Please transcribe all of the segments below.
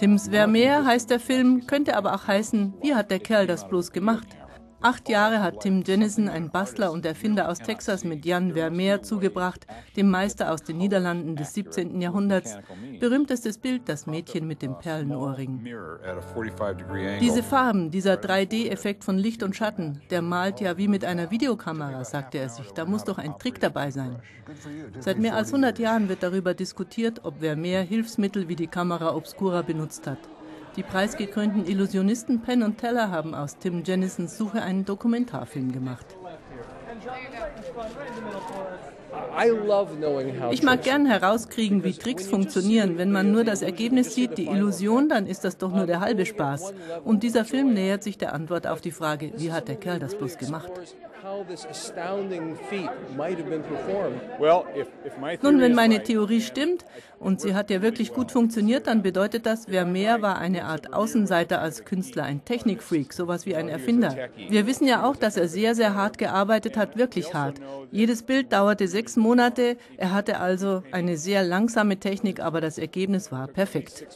Tims Vermeer heißt der Film, könnte aber auch heißen, wie hat der Kerl das bloß gemacht? Acht Jahre hat Tim Jennison, ein Bastler und Erfinder aus Texas, mit Jan Vermeer zugebracht, dem Meister aus den Niederlanden des 17. Jahrhunderts. Berühmtestes Bild, das Mädchen mit dem Perlenohrring. Diese Farben, dieser 3D-Effekt von Licht und Schatten, der malt ja wie mit einer Videokamera, sagte er sich. Da muss doch ein Trick dabei sein. Seit mehr als 100 Jahren wird darüber diskutiert, ob Vermeer Hilfsmittel wie die Kamera Obscura benutzt hat. Die preisgekrönten Illusionisten Penn und Teller haben aus Tim Jennisons Suche einen Dokumentarfilm gemacht. Ich mag gern herauskriegen, wie Tricks funktionieren. Wenn man nur das Ergebnis sieht, die Illusion, dann ist das doch nur der halbe Spaß. Und dieser Film nähert sich der Antwort auf die Frage, wie hat der Kerl das bloß gemacht? Nun, wenn meine Theorie stimmt, und sie hat ja wirklich gut funktioniert, dann bedeutet das, Vermeer war eine Art Außenseiter als Künstler, ein Technikfreak, sowas wie ein Erfinder. Wir wissen ja auch, dass er sehr, sehr hart gearbeitet hat, wirklich hart. Jedes Bild dauerte sechs Monate, er hatte also eine sehr langsame Technik, aber das Ergebnis war perfekt.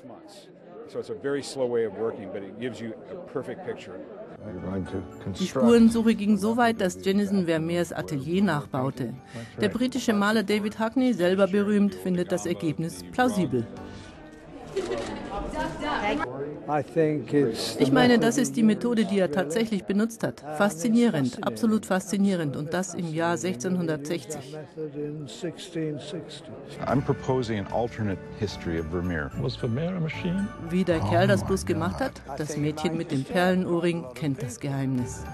Die Spurensuche ging so weit, dass Jennison Vermeers Atelier nachbaute. Der britische Maler David Hackney, selber berühmt, findet das Ergebnis plausibel. Ich meine, das ist die Methode, die er tatsächlich benutzt hat. Faszinierend, absolut faszinierend. Und das im Jahr 1660. Wie der Kerl das bloß gemacht hat, das Mädchen mit dem Perlenohrring kennt das Geheimnis.